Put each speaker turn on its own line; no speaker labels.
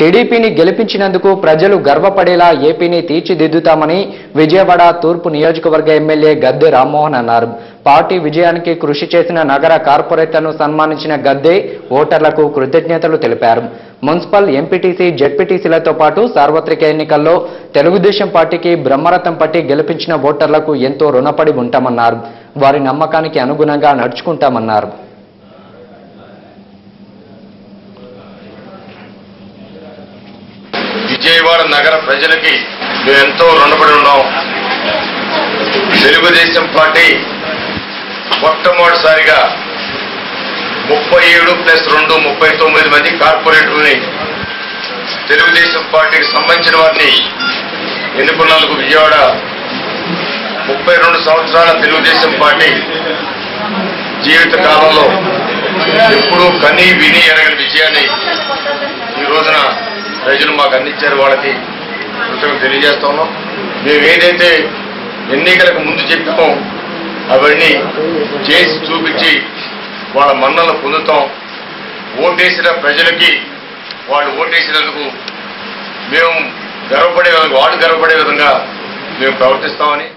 టీడీపీని గెలిపించినందుకు ప్రజలు గర్వపడేలా ఏపీని తీర్చిదిద్దుతామని విజయవాడ తూర్పు నియోజకవర్గ ఎమ్మెల్యే గద్దె రామ్మోహన్ అన్నారు. పార్టీ విజయానికి కృషి చేసిన నగర కార్పొరేటర్ను సన్మానించిన గద్దె ఓటర్లకు కృతజ్ఞతలు తెలిపారు. మున్సిపల్ ఎంపీటీసీ జెడ్పీటీసీలతో పాటు సార్వత్రిక ఎన్నికల్లో తెలుగుదేశం పార్టీకి బ్రహ్మరథం పట్టి గెలిపించిన ఓటర్లకు ఎంతో రుణపడి ఉంటామన్నారు. వారి నమ్మకానికి అనుగుణంగా నడుచుకుంటామన్నారు.
విజయవాడ నగర ప్రజలకి మేము ఎంతో రుణపడి ఉన్నాం. తెలుగుదేశం పార్టీ మొట్టమొదటిసారిగా ముప్పై ఏడు ప్లస్ రెండు ముప్పై తొమ్మిది మంది కార్పొరేటర్ని తెలుగుదేశం పార్టీకి సంబంధించిన వారిని ఎన్నుకున్నందుకు విజయవాడ ముప్పై రెండు సంవత్సరాల తెలుగుదేశం పార్టీ జీవిత కాలంలో ఎప్పుడూ కని విని ఎరగని విజయాన్ని ప్రజలు మాకు అందించారు వాళ్ళకి. కృతజ్ఞత తెలియజేస్తా ఉన్నాం. మేము ఏదైతే ఎన్నికలకు ముందు చెప్పామో అవన్నీ చేసి చూపించి వాళ్ళ మన్నలు పొందుతాం. ఓటేసిన ప్రజలకి వాళ్ళు ఓటేసినందుకు మేము గర్వపడే వాళ్ళు గర్వపడే విధంగా మేము ప్రవర్తిస్తామని